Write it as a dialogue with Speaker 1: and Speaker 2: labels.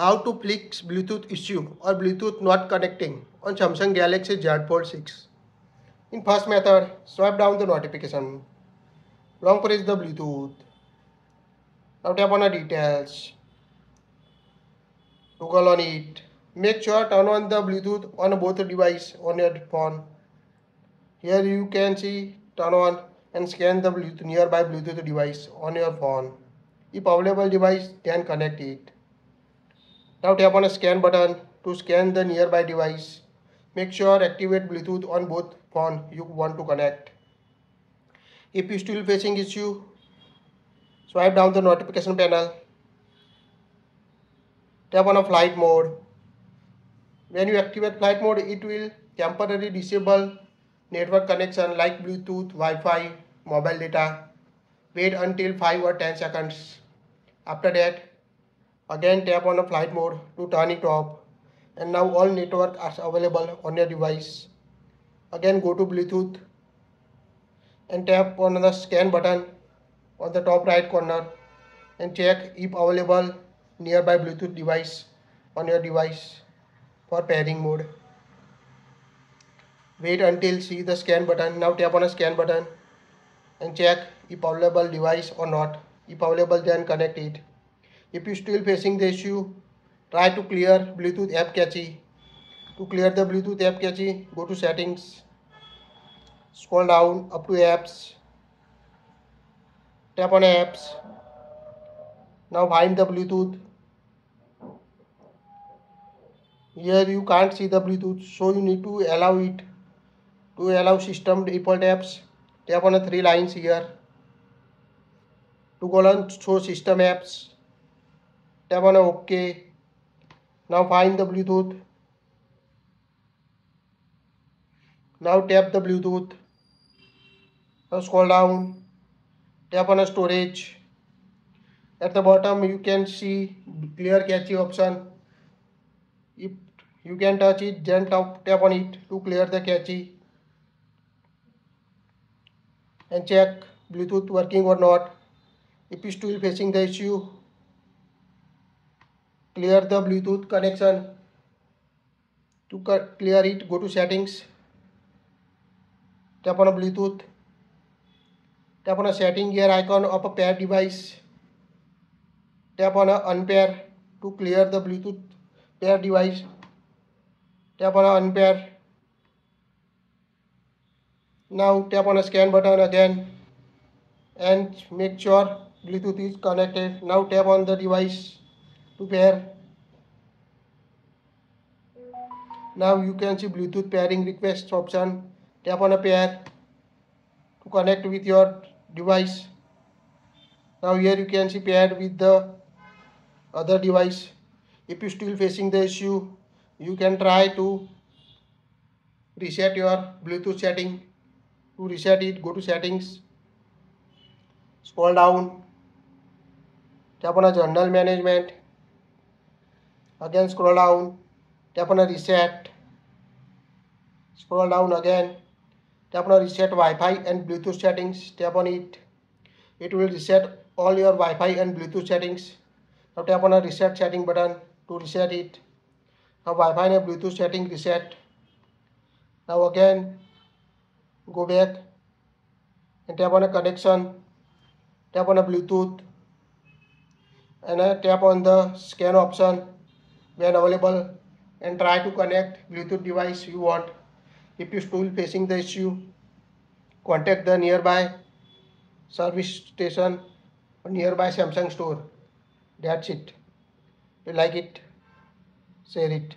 Speaker 1: How to fix Bluetooth issue or Bluetooth not connecting on Samsung Galaxy Z Fold 6. In first method, swipe down the notification. Long press the Bluetooth. Now tap on the details. Toggle on it. Make sure turn on the Bluetooth on both devices on your phone. Here you can see turn on and scan the nearby Bluetooth device on your phone. If available device, then connect it. Now tap on a scan button to scan the nearby device. Make sure activate Bluetooth on both phone you want to connect. If you still facing issue, swipe down the notification panel. Tap on a flight mode. When you activate flight mode, it will temporarily disable network connection like Bluetooth, Wi-Fi, mobile data. Wait until 5 or 10 seconds. After that, Again tap on the flight mode to turn it off. And now all network are available on your device. Again go to Bluetooth and tap on the scan button on the top right corner and check if available nearby Bluetooth device on your device for pairing mode. Wait until see the scan button. Now tap on the scan button and check if available device or not. If available then connect it. If you still facing the issue, try to clear Bluetooth app cache. To clear the Bluetooth app cache, go to settings, scroll down up to apps, tap on apps. Now find the Bluetooth. Here you can't see the Bluetooth, so you need to allow it. To allow system default apps, tap on the three lines here. To go on show system apps. tab on ok now find the bluetooth now tap the bluetooth now scroll down tap on a storage at the bottom you can see clear cache option if you can touch it then tap tap on it to clear the cache and check bluetooth working or not if you still facing the issue clear the Bluetooth connection. To clear it, go to settings. Tap on Bluetooth. Tap on a setting gear icon of a pair device. Tap on a unpair to clear the Bluetooth pair device. Tap on a unpair. Now tap on a scan button again and make sure Bluetooth is connected. Now tap on the device to pair. Now you can see Bluetooth pairing request option. Tap on a pair to connect with your device. Now here you can see paired with the other device. If you still facing the issue, you can try to reset your Bluetooth setting. To reset it, go to settings, scroll down, tap on a journal management, again scroll down tap on a reset scroll down again tap on a reset Wi-Fi and Bluetooth settings tap on it it will reset all your Wi-Fi and Bluetooth settings now tap on a reset setting button to reset it now Wi-Fi and Bluetooth setting reset now again go back and tap on a connection tap on a Bluetooth and I tap on the scan option when available and try to connect Bluetooth device you want. If you still facing the issue, contact the nearby service station or nearby Samsung store. That's it. If you like it, share it.